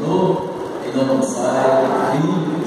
tornou, e não sai. vai.